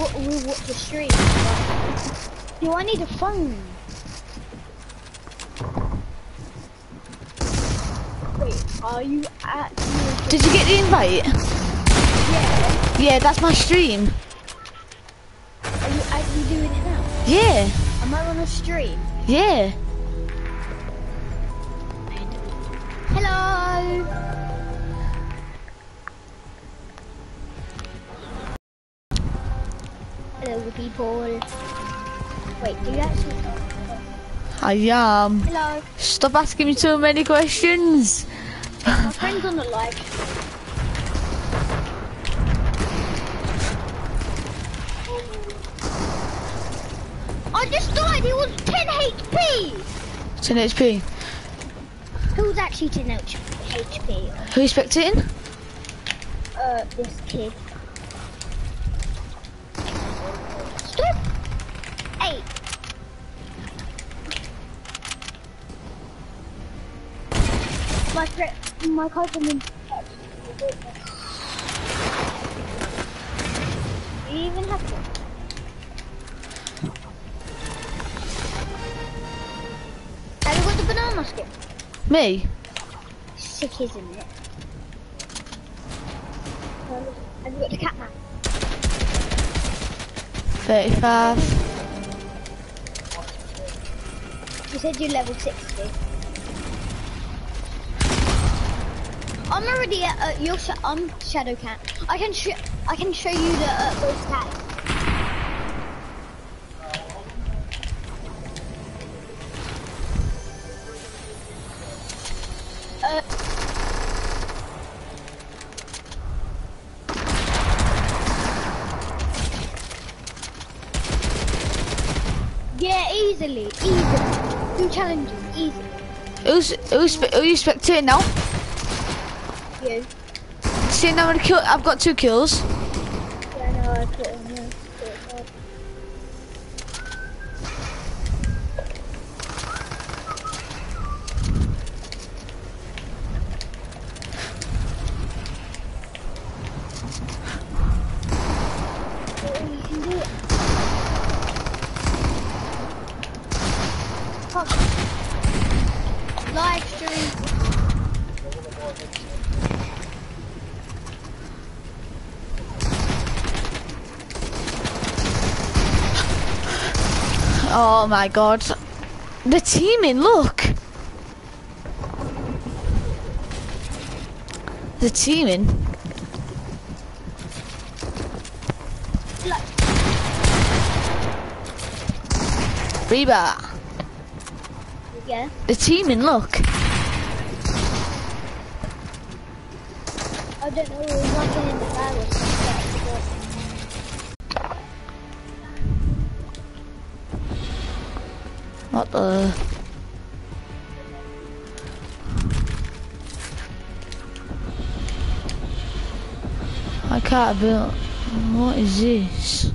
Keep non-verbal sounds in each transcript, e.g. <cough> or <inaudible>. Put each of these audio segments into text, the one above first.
wa- we'll watch the stream. Do <laughs> I need a phone? Wait, are you actually? Did you get the invite? Yeah. Yeah, that's my stream. Are you actually doing it now? Yeah, Am I on a stream? yeah. Hello. Hello, people. Wait, do you actually? I am. Hello. Stop asking me so many questions. My friend's on the live. I just died. He was 10 HP. 10 HP. Who was actually 10 H- HP? Who you spectating? Uh, this kid. My friend, my cousin. you even have one? Have you got the banana skin? Me? Sick, isn't it? Um, have you got the cat man? 35. You said you're level 60. I'm already at uh, your sh I'm Shadow Cat. I can sh I can show you the uh, both cats. Uh, yeah, easily, easily. Two challenges, easily. Who's, who's, who you spectating now? You. See now kill, I've got two kills. Yeah, I I put it on there. Put it on. Oh, you can do it. Come. Live stream. Oh my god. The teaming, look. The teaming. Reba. yeah. The teaming, look. I don't know, was nothing in the What the? I can't build. What is this?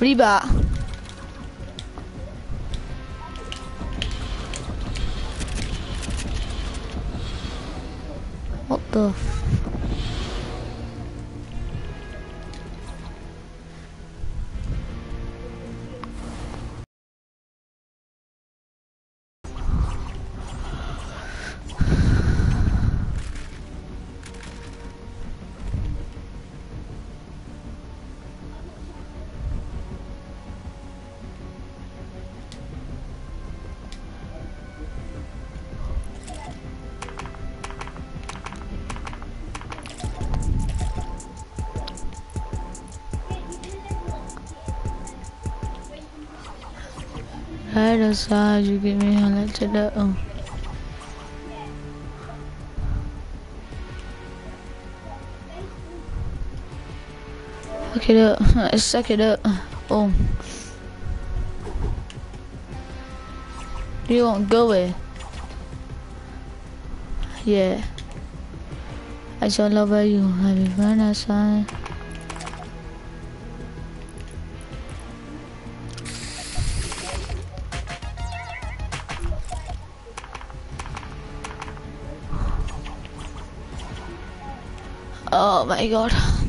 Reba. Right aside, you give me a let to the oh. Suck it up. <laughs> Suck it up. Uh. Oh. You won't go in. Yeah. I all over you. Happy Valentine. Oh my god.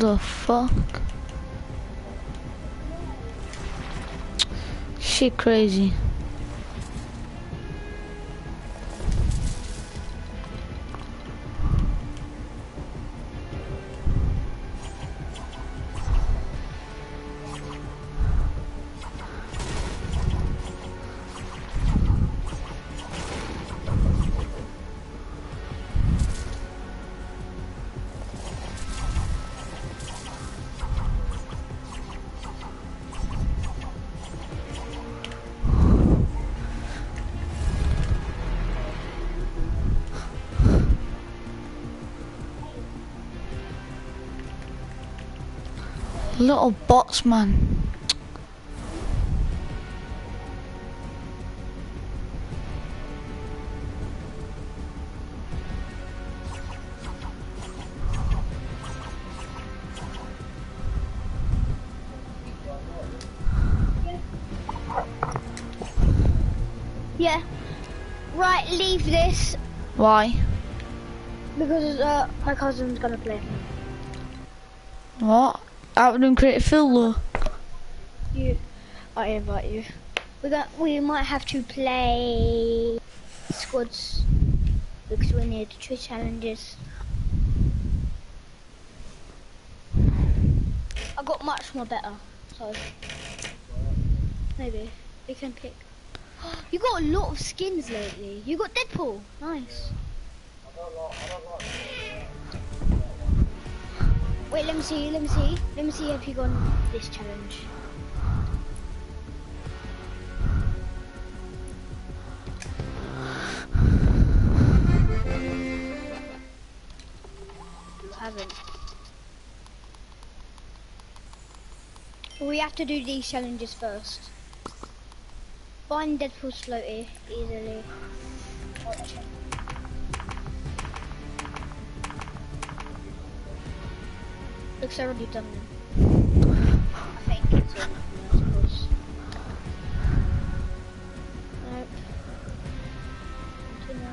The fuck? She crazy. Little bots, man. Yeah. Right, leave this Why? because uh, my cousin's gonna play. What? Out and create Phil though. You, I invite you. We got. We might have to play squads because we need two challenges. I got much more better, so maybe we can pick. <gasps> You got a lot of skins lately. You got Deadpool. Nice. Wait, let me see. Let me see. Let me see if you got this challenge. You haven't. We have to do these challenges first. Find Deadpool floaty easily. Watch him. Looks already done them. I think it's in, I suppose. Nope. Continue.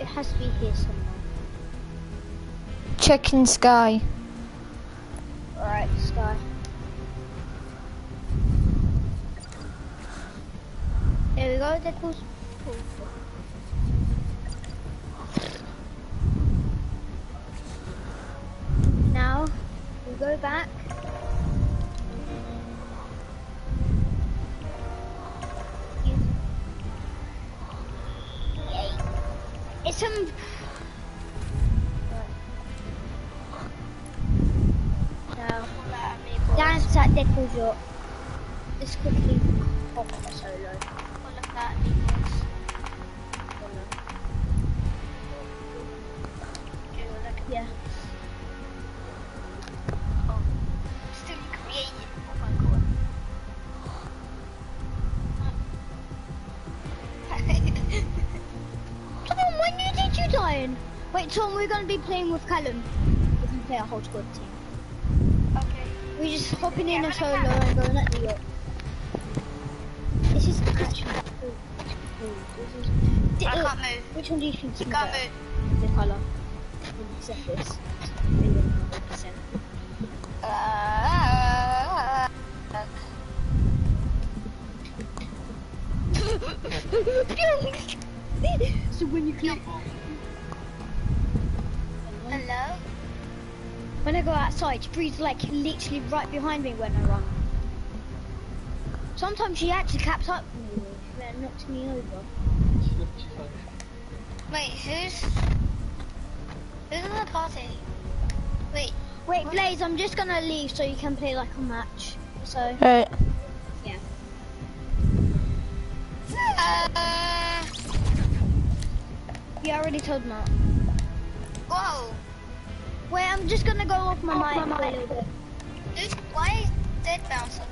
It has to be here somewhere. Checking sky. Alright, Sky. There we go, Deadpool's pool. Now, we go back. It's some... Dance at Deadpool's yacht. Let's quickly hop on a solo. Look at that, Yeah. Oh, when did you? Wait, Tom, we're gonna be playing with Callum. We can play a whole squad team. Okay. We're just hopping in a solo and going at New York. This is actually. This is. Can't move. Which one do you think? You can't move. The color so when you click... Hello? When I go outside, she breathes like literally right behind me when I run. Sometimes she actually caps up me and knocks me over. Wait, who's... Who's in the party? Wait, Wait, Blaze, I'm just gonna leave so you can play like a match. So, Alright. yeah. uh... You already told Matt. Whoa! Wait, I'm just gonna go off my mic for a little bit. Who's... Why is Dead bouncing?